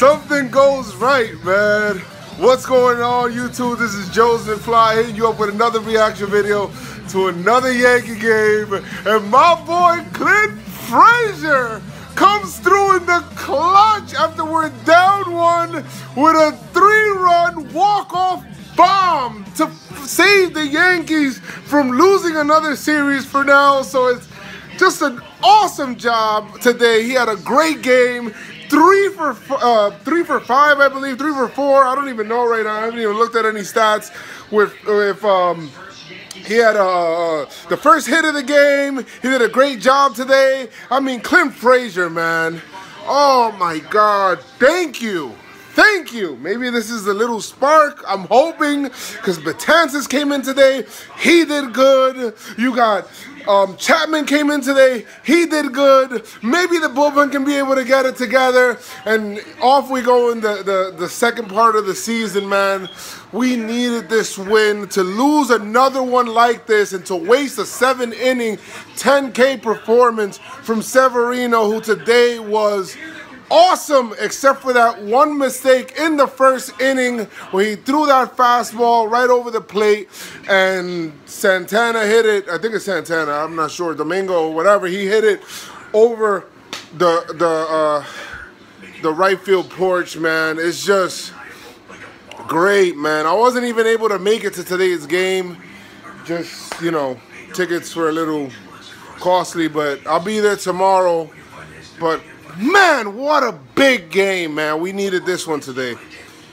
Something goes right, man. What's going on, YouTube? This is Joez McFly hitting you up with another reaction video to another Yankee game. And my boy Clint Frazier comes through in the clutch after we're down one with a three-run walk-off bomb to save the Yankees from losing another series for now. So it's just an awesome job today. He had a great game. Three for uh, three for five, I believe. Three for four. I don't even know right now. I haven't even looked at any stats. With with um, he had uh, the first hit of the game. He did a great job today. I mean, Clint Frazier, man. Oh my God! Thank you. Thank you. Maybe this is a little spark. I'm hoping because Betances came in today. He did good. You got um, Chapman came in today. He did good. Maybe the bullpen can be able to get it together. And off we go in the, the, the second part of the season, man. We needed this win to lose another one like this and to waste a seven inning 10K performance from Severino, who today was awesome, except for that one mistake in the first inning where he threw that fastball right over the plate and Santana hit it. I think it's Santana. I'm not sure. Domingo or whatever. He hit it over the the uh, the right field porch. Man, it's just great, man. I wasn't even able to make it to today's game. Just you know, tickets were a little costly, but I'll be there tomorrow. But Man, what a big game, man. We needed this one today.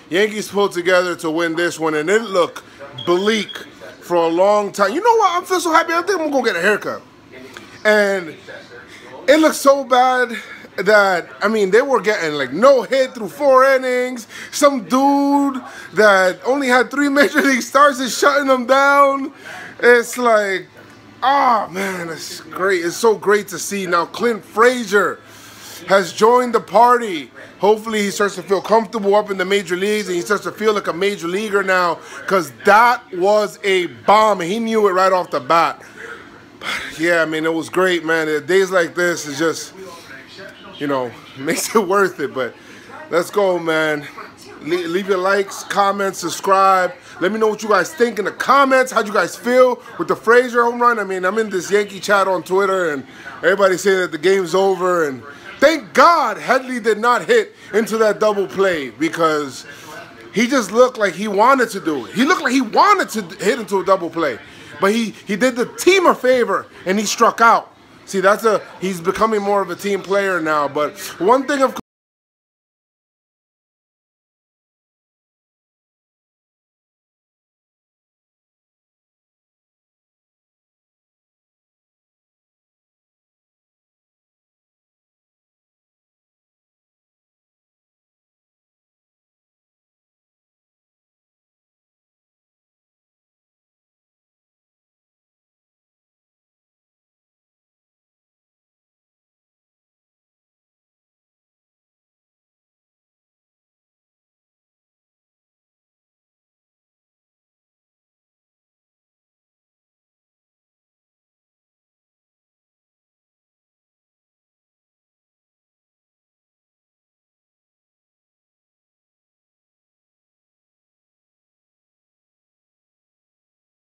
Yankees pulled together to win this one, and it looked bleak for a long time. You know what? I feel so happy. I think I'm going to get a haircut. And it looked so bad that, I mean, they were getting like no hit through four innings. Some dude that only had three major league starts is shutting them down. It's like, oh, man, it's great. It's so great to see. Now, Clint Frazier has joined the party. Hopefully he starts to feel comfortable up in the major leagues and he starts to feel like a major leaguer now because that was a bomb he knew it right off the bat. But yeah, I mean, it was great, man. Days like this is just, you know, makes it worth it. But let's go, man. leave your likes, comments, subscribe. Let me know what you guys think in the comments. How'd you guys feel with the Frazier home run? I mean, I'm in this Yankee chat on Twitter and everybody saying that the game's over and Thank God Headley did not hit into that double play because he just looked like he wanted to do it. He looked like he wanted to hit into a double play. But he, he did the team a favor and he struck out. See, that's a he's becoming more of a team player now. But one thing of